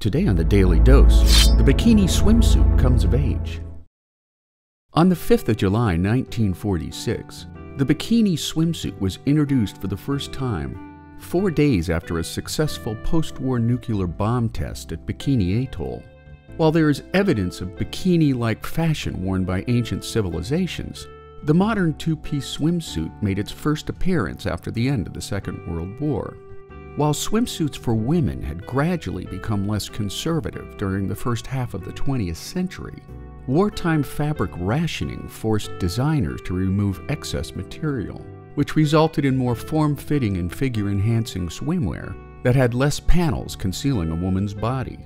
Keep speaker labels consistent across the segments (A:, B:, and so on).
A: Today on the Daily Dose, the bikini swimsuit comes of age. On the 5th of July 1946, the bikini swimsuit was introduced for the first time, four days after a successful post war nuclear bomb test at Bikini Atoll. While there is evidence of bikini like fashion worn by ancient civilizations, the modern two piece swimsuit made its first appearance after the end of the Second World War. While swimsuits for women had gradually become less conservative during the first half of the 20th century, wartime fabric rationing forced designers to remove excess material, which resulted in more form fitting and figure enhancing swimwear that had less panels concealing a woman's body.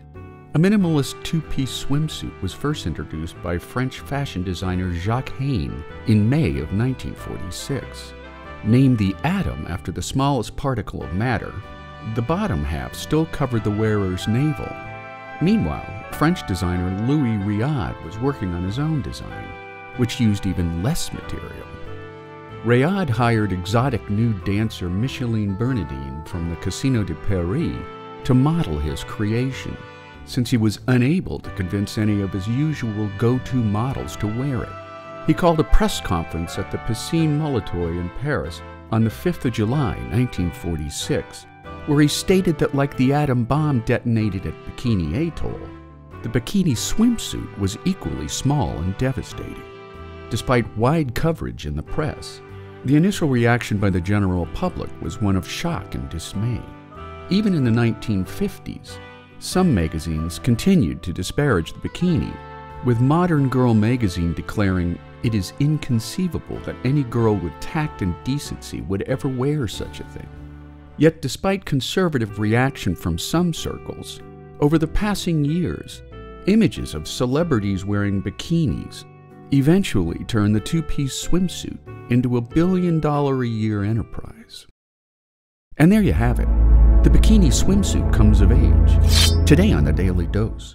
A: A minimalist two piece swimsuit was first introduced by French fashion designer Jacques Heim in May of 1946. Named the atom after the smallest particle of matter, the bottom half still covered the wearer's navel. Meanwhile, French designer Louis Réard was working on his own design, which used even less material. Réard hired exotic nude dancer Micheline Bernardini from the Casino de Paris to model his creation, since he was unable to convince any of his usual go to models to wear it. He called a press conference at the Piscine Molitor in Paris on the 5th of July, 1946 where he stated that, like the atom bomb detonated at Bikini Atoll, the bikini swimsuit was equally small and devastating. Despite wide coverage in the press, the initial reaction by the general public was one of shock and dismay. Even in the 1950s, some magazines continued to disparage the bikini, with Modern Girl magazine declaring it is inconceivable that any girl with tact and decency would ever wear such a thing. Yet, despite conservative reaction from some circles, over the passing years, images of celebrities wearing bikinis eventually turned the two piece swimsuit into a billion dollar a year enterprise. And there you have it. The bikini swimsuit comes of age. Today on the Daily Dose.